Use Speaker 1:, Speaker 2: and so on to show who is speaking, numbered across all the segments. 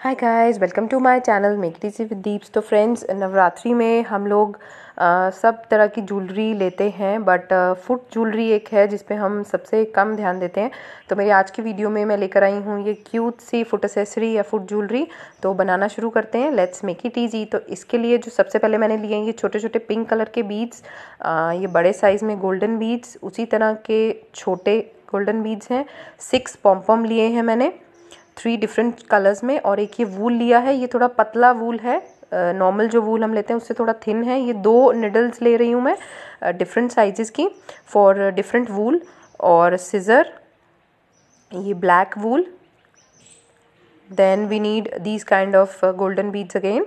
Speaker 1: Hi guys welcome to my channel make it with Deeps तो friends Navratri में हम लोग आ, सब तरह की ज्वेलरी लेते हैं बट फुट ज्वेलरी एक है जिस पे हम सबसे कम ध्यान देते हैं। तो मेरी आज की वीडियो में मैं लेकर आई हूँ ये क्यूट सी फुट एसेसरी या फुट ज्वेलरी तो बनाना शुरू करते हैं लेट्स मेक इट ईजी तो इसके लिए जो सबसे पहले मैंने लिए हैं ये छोटे छोटे पिंक कलर के बीड्स ये बड़े साइज़ में गोल्डन बीड्स उसी तरह के छोटे गोल्डन बीड्स हैं। सिक्स पॉम्पम लिए हैं मैंने। थ्री डिफरेंट कलर्स में और एक ये वूल लिया है ये थोड़ा पतला वूल है नॉर्मल जो वूल हम लेते हैं उससे थोड़ा थिन है। ये दो निडल्स ले रही हूँ मैं डिफरेंट साइजेस की फॉर डिफरेंट वूल और सिज़र ये black wool then we need these kind of golden beads again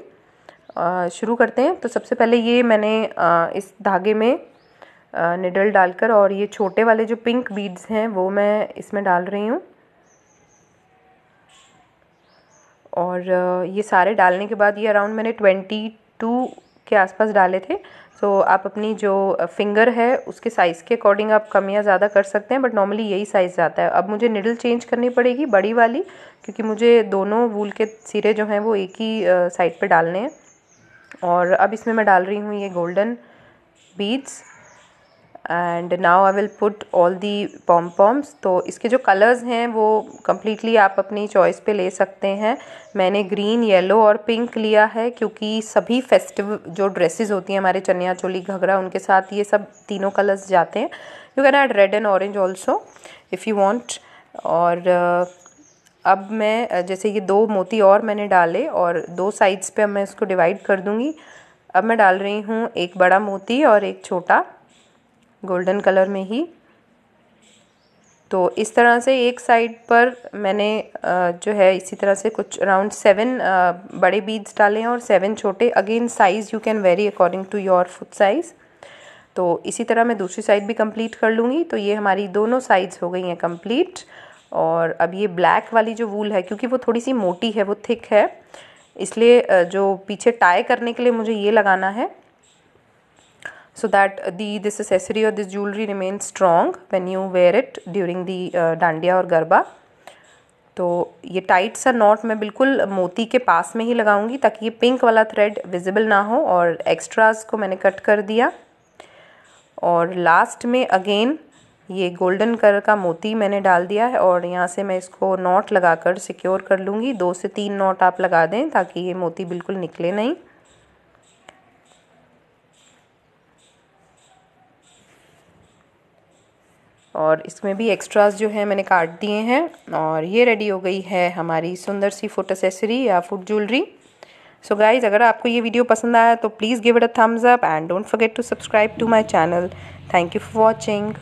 Speaker 1: शुरू करते हैं। तो सबसे पहले ये मैंने uh, इस धागे में निडल डालकर और ये छोटे वाले जो पिंक बीड्स हैं वो मैं इसमें डाल रही हूँ। और ये सारे डालने के बाद ये अराउंड मैंने ट्वेंटी टू के आसपास डाले थे। तो आप अपनी जो फिंगर है, उसके साइज़ के अकॉर्डिंग आप कम या ज़्यादा कर सकते हैं बट नॉर्मली यही साइज़ जाता है। अब मुझे निडल चेंज करनी पड़ेगी बड़ी वाली, क्योंकि मुझे दोनों वूल के सिरे जो हैं, वो एक ही साइड पे डालने हैं। और अब इसमें मैं डाल रही हूँ ये golden beads and now I will put all the pom poms तो इसके जो कलर्स हैं, वो कम्प्लीटली आप अपनी चॉइस पे ले सकते हैं। मैंने ग्रीन येलो और पिंक लिया है, क्योंकि सभी फेस्टिव जो ड्रेसेस होती हैं, हमारे चनिया चोली, घघरा, उनके साथ ये सब तीनों कलर्स जाते हैं। You can add red and orange also if you want और अब मैं जैसे ये दो मोती और मैंने डाले, और दो साइड्स पे मैं इसको डिवाइड कर दूँगी। अब मैं डाल रही हूँ एक बड़ा मोती और एक छोटा। गोल्डन कलर में ही। तो इस तरह से एक साइड पर मैंने जो है, इसी तरह से कुछ अराउंड सेवन बड़े बीड्स डाले हैं और सेवन छोटे। Again size you can vary according to your foot size तो इसी तरह मैं दूसरी साइड भी कंप्लीट कर लूँगी। तो ये हमारी दोनों साइड्स हो गई हैं कंप्लीट और अब ये ब्लैक वाली जो वूल है, क्योंकि वो थोड़ी सी मोटी है, वो थिक है। इसलिए जो पीछे टाई करने के लिए मुझे ये लगाना है। So that the this accessory or this jewelry remains strong when you wear it during the uh, dandiya और गरबा तो ये टाइट सा नॉट मैं बिल्कुल मोती के पास में ही लगाऊँगी ताकि ये पिंक वाला थ्रेड विजिबल ना हो और एक्स्ट्रास को मैंने कट कर दिया। और लास्ट में अगेन ये गोल्डन कलर का मोती मैंने डाल दिया है और यहाँ से मैं इसको नॉट लगाकर सिक्योर कर लूँगी। दो से तीन नॉट आप लगा दें ताकि ये मोती बिल्कुल निकले नहीं। और इसमें भी एक्स्ट्रास जो है मैंने काट दिए हैं और ये रेडी हो गई है हमारी सुंदर सी फुट एसेसरी या फुट ज्वेलरी सो गाइज़ अगर आपको ये वीडियो पसंद आया तो please give it a thumbs up and don't forget to subscribe to my channel thank you for watching